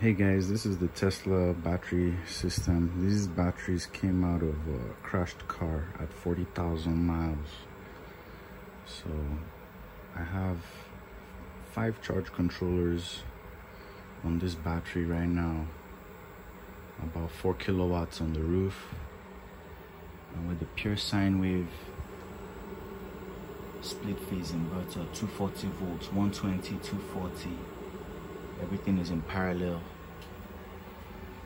Hey guys, this is the Tesla battery system. These batteries came out of a crashed car at 40,000 miles. So I have five charge controllers on this battery right now. About four kilowatts on the roof. And with the pure sine wave split phase inverter, 240 volts, 120, 240 everything is in parallel.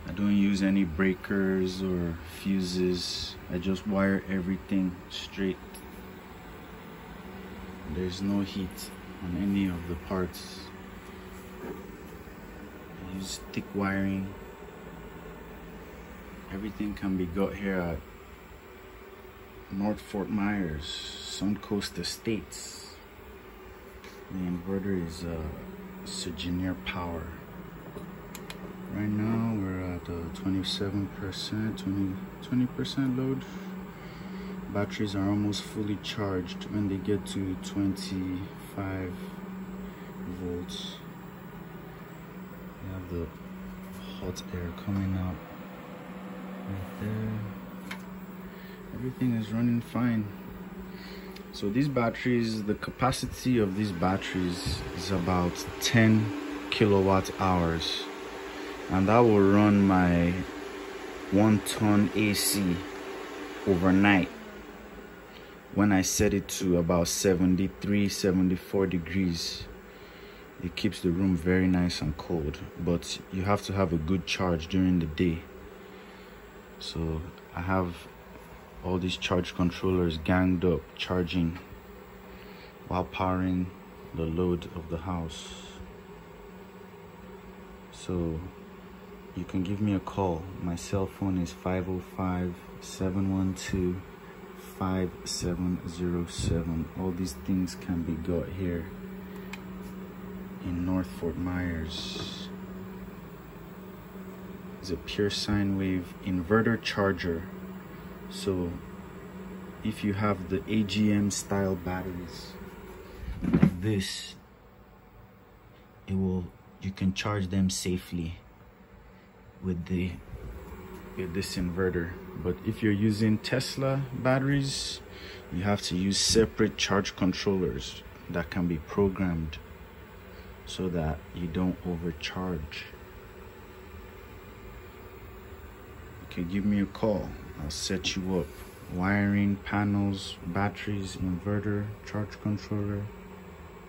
I don't use any breakers or fuses. I just wire everything straight. There's no heat on any of the parts. I use thick wiring. Everything can be got here at North Fort Myers Suncoast Estates. The inverter is uh, Sojourner Power. Right now we're at the 27%, 20, 20% load. Batteries are almost fully charged when they get to 25 volts. We have the hot air coming out right there. Everything is running fine. So these batteries, the capacity of these batteries is about 10 kilowatt hours. And that will run my one ton AC overnight when I set it to about 73, 74 degrees. It keeps the room very nice and cold, but you have to have a good charge during the day. So I have all these charge controllers ganged up charging while powering the load of the house. So you can give me a call. My cell phone is 505 712 5707 all these things can be got here in north fort myers. It's a pure sine wave inverter charger so if you have the AGM style batteries like this it will you can charge them safely with the with this inverter. But if you're using Tesla batteries you have to use separate charge controllers that can be programmed so that you don't overcharge. Can give me a call I'll set you up. Wiring, panels, batteries, inverter, charge controller,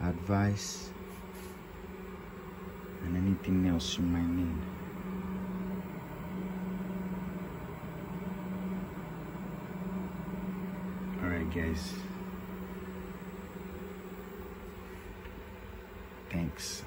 advice, and anything else you might need. Alright guys. Thanks.